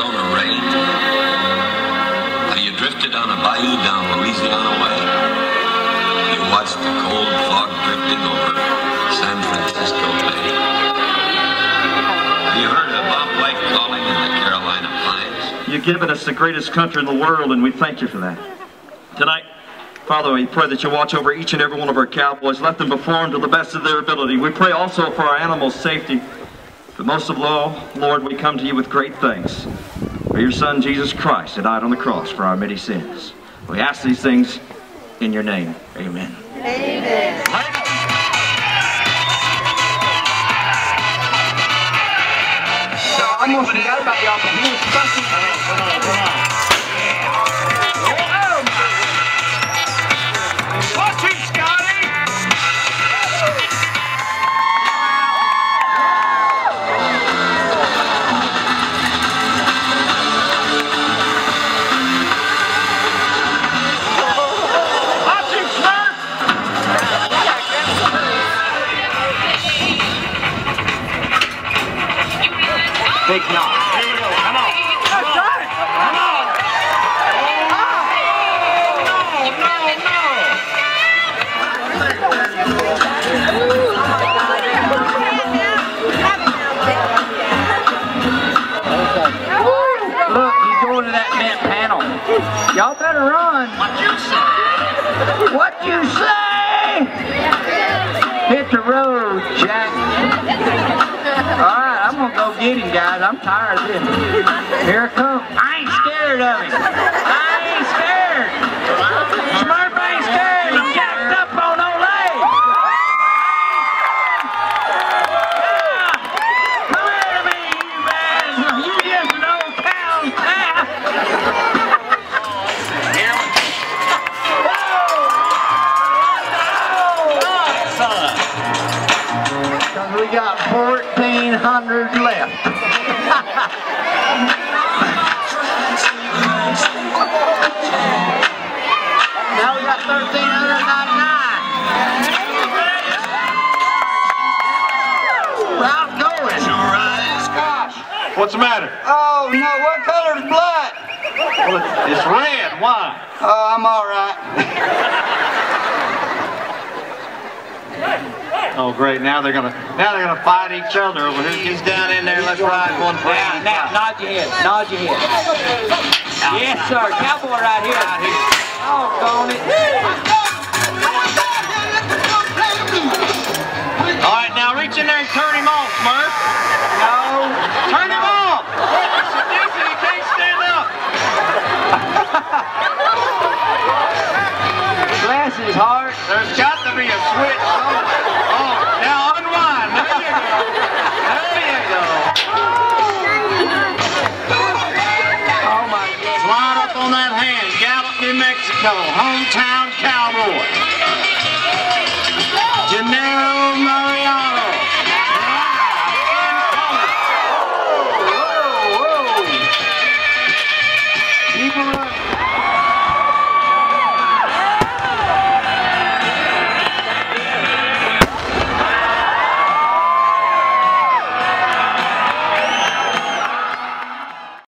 Arizona rain? Have you drifted on a bayou down Louisiana way? You watched the cold fog drifting over San Francisco Bay? Have you heard of Bob White calling in the Carolina pines? You've given us the greatest country in the world, and we thank you for that. Tonight, Father, we pray that you watch over each and every one of our cowboys. Let them perform to the best of their ability. We pray also for our animals' safety. But most of all, Lord, we come to you with great thanks for your Son, Jesus Christ, that died on the cross for our many sins. We ask these things in your name. Amen. But Big knock. Here we go, come on. Come on. Come on. No, no, no. Look, he's going to that bent panel. Y'all better run. What you say? What you say? Hit the road, I'm gonna go get him, guys. I'm tired of this. Here it comes. I ain't scared of him. I ain't scared. Smurf ain't scared. Jacked up on Olay. Come here to me, you man. You just an old calf. Cause we got 1,400 left. now we got 1,399. How's going? Gosh. What's the matter? Oh no, what color's blood? Well, it's, it's red. Why? Oh, I'm all right. Oh, great. Now they're gonna now they're gonna fight each other over who gets down in there. Let's ride one for Now, now, nod your head, nod your head. Yes, sir, cowboy right here. Oh, Van Hand, Gallup, New Mexico, hometown cowboy. Gennaro Mariano. Whoa, whoa. Keep it up.